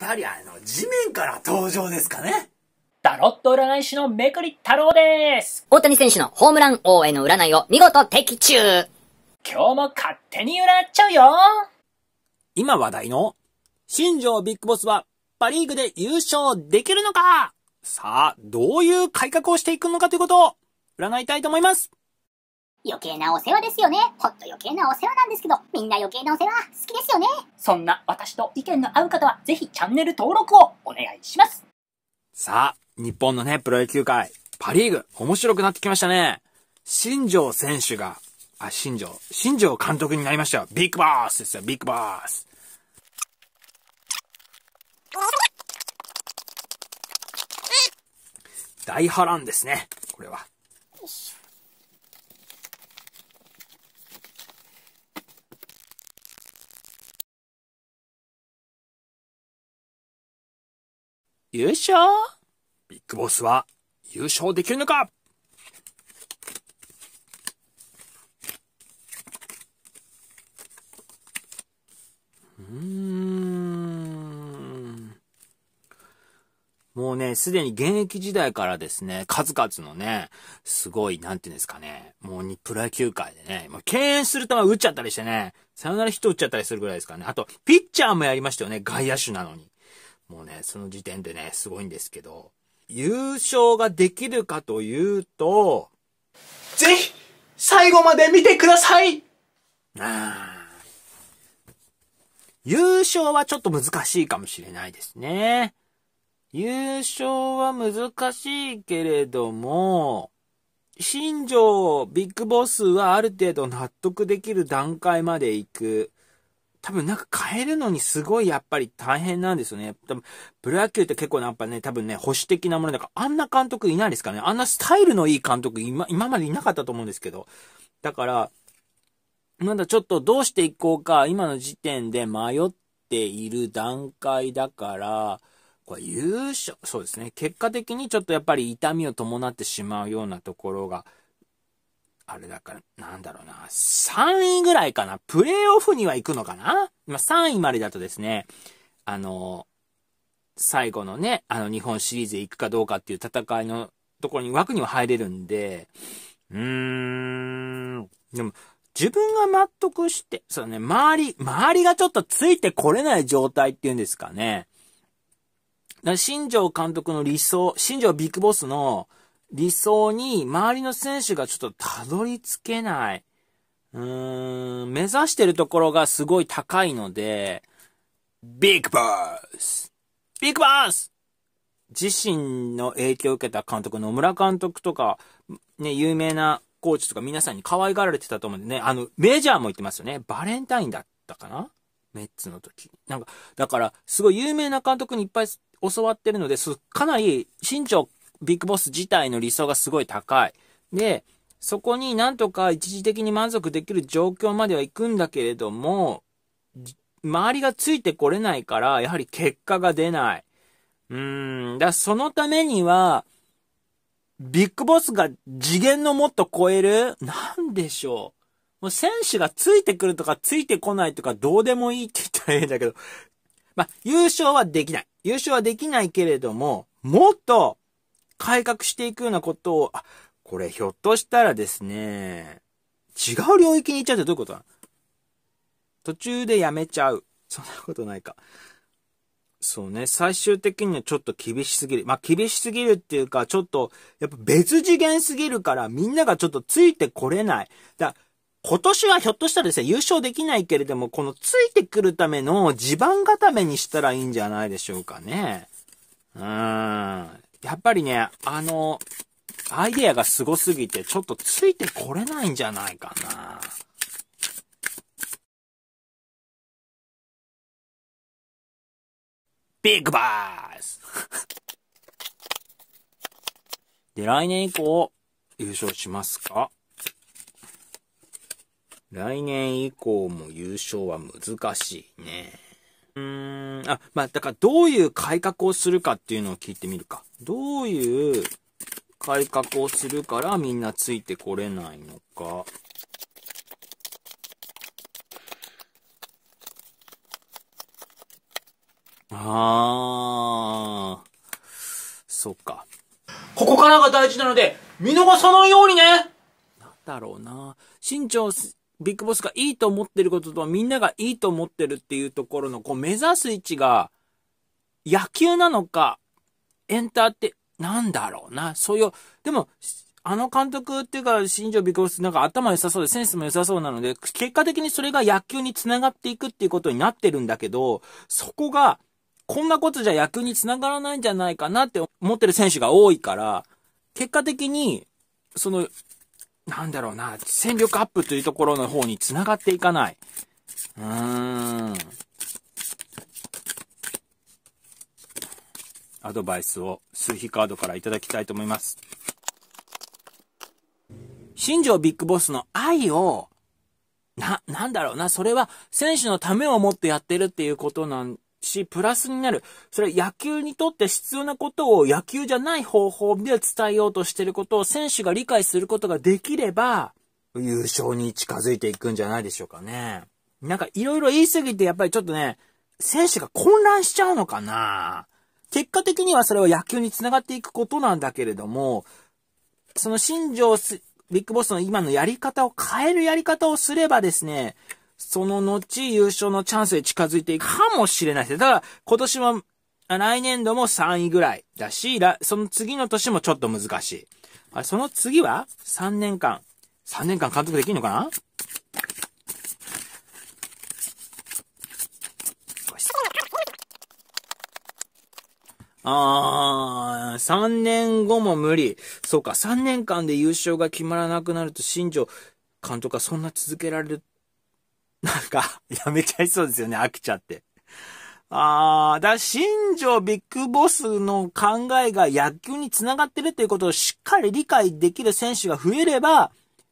ぱりあの、地面から登場ですかね。タロット占い師のめくり太郎です。大谷選手のホームラン王への占いを見事的中今日も勝手に占っちゃうよ。今話題の、新庄ビッグボスはパリーグで優勝できるのかさあ、どういう改革をしていくのかということを、占いたいと思います。余計なお世話ですよね。ほんと余計なお世話なんですけど、みんな余計なお世話好きですよね。そんな私と意見の合う方はぜひチャンネル登録をお願いします。さあ、日本のね、プロ野球界、パリーグ、面白くなってきましたね。新庄選手が、あ、新庄、新庄監督になりましたよ。ビッグボスですよ、ビッグボス。大波乱ですね、これは。優勝？ビッグボスは優勝できるのか？もうね、すでに現役時代からですね、数々のね、すごい、なんていうんですかね、もうプロ野球界でね、もう敬遠する球打っちゃったりしてね、サヨナラヒット打っちゃったりするぐらいですからね。あと、ピッチャーもやりましたよね、外野手なのに。もうね、その時点でね、すごいんですけど、優勝ができるかというと、ぜひ、最後まで見てくださいあ優勝はちょっと難しいかもしれないですね。優勝は難しいけれども、新庄ビッグボスはある程度納得できる段階まで行く。多分なんか変えるのにすごいやっぱり大変なんですよね。多分、プロ野球って結構やっぱね、多分ね、保守的なものだから、あんな監督いないですかね。あんなスタイルのいい監督今、今までいなかったと思うんですけど。だから、まだちょっとどうしていこうか、今の時点で迷っている段階だから、これ優勝、そうですね。結果的にちょっとやっぱり痛みを伴ってしまうようなところが、あれだから、なんだろうな、3位ぐらいかな。プレイオフには行くのかな？今3位までだとですね、あの、最後のね、あの日本シリーズへ行くかどうかっていう戦いのところに枠には入れるんで、うーん、でも、自分が納得して、そうね、周り、周りがちょっとついてこれない状態っていうんですかね。だから新庄監督の理想、新庄ビッグボスの理想に周りの選手がちょっとたどり着けない。うーん、目指してるところがすごい高いので、ビッグボスビッグボス自身の影響を受けた監督の野村監督とか、ね、有名なコーチとか皆さんに可愛がられてたと思うんでね、あの、メジャーも言ってますよね。バレンタインだったかな？メッツの時。なんか、だから、すごい有名な監督にいっぱい教わってるので、かなり、新庄ビッグボス自体の理想がすごい高い。で、そこになんとか一時的に満足できる状況までは行くんだけれども、周りがついてこれないから、やはり結果が出ない。うーん、だからそのためには、ビッグボスが次元のもっと超える？なんでしょう。もう選手がついてくるとかついてこないとかどうでもいいって言ったらいいんだけど、まあ、優勝はできない。優勝はできないけれども、もっと改革していくようなことを、あ、これひょっとしたらですね、違う領域に行っちゃうってどういうことだ途中でやめちゃう。そんなことないか。そうね、最終的にはちょっと厳しすぎる。まあ、厳しすぎるっていうか、ちょっと、やっぱ別次元すぎるから、みんながちょっとついてこれない。だ今年はひょっとしたらですね、優勝できないけれども、このついてくるための地盤固めにしたらいいんじゃないでしょうかね。うーん。やっぱりね、あの、アイデアが凄すぎて、ちょっとついてこれないんじゃないかな。ビッグバースで、来年以降、優勝しますか？来年以降も優勝は難しいね。うーん、あ、まあ、だからどういう改革をするかっていうのを聞いてみるか。どういう改革をするからみんなついてこれないのか。あー。そっか。ここからが大事なので、見逃さないようにねなんだろうな。新庄ビッグボスがいいと思ってることとみんながいいと思ってるっていうところのこう目指す位置が野球なのかエンターってなんだろうな。そういう、でも、あの監督っていうか、新庄ビッグボスなんか頭良さそうでセンスも良さそうなので、結果的にそれが野球につながっていくっていうことになってるんだけど、そこが、こんなことじゃ野球につながらないんじゃないかなって思ってる選手が多いから、結果的に、その、なんだろうな、戦力アップというところの方に繋がっていかない。うーん。アドバイスを数比カードからいただきたいと思います。新庄ビッグボスの愛を、な、なんだろうな、それは選手のためを思ってやってるっていうことなんし、プラスになる。それは野球にとって必要なことを野球じゃない方法で伝えようとしてることを選手が理解することができれば、優勝に近づいていくんじゃないでしょうかね。なんかいろいろ言い過ぎてやっぱりちょっとね、選手が混乱しちゃうのかな結果的にはそれは野球につながっていくことなんだけれども、その新庄ビッグボスの今のやり方を変えるやり方をすればですね、その後優勝のチャンスへ近づいていくかもしれないです。だ今年は、来年度も3位ぐらいだし、その次の年もちょっと難しい。その次は ?3 年間。3年間監督できるのかな？あー、3年後も無理。そうか、3年間で優勝が決まらなくなると、新庄監督はそんな続けられる。なんか、やめちゃいそうですよね、飽きちゃって。あー、だ、新庄ビッグボスの考えが野球につながってるっていうことをしっかり理解できる選手が増えれば、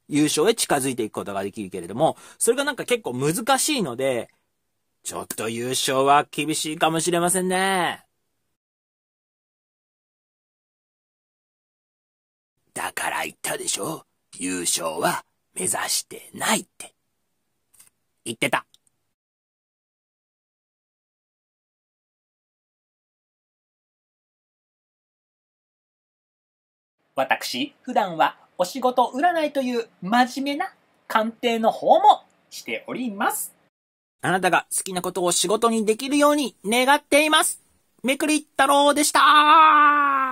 優勝へ近づいていくことができるけれども、それがなんか結構難しいので、ちょっと優勝は厳しいかもしれませんね。だから言ったでしょ？優勝は目指してないって。言ってた。私、普段はお仕事占いという真面目な鑑定の方もしております。あなたが好きなことを仕事にできるように願っています。めくり太郎でした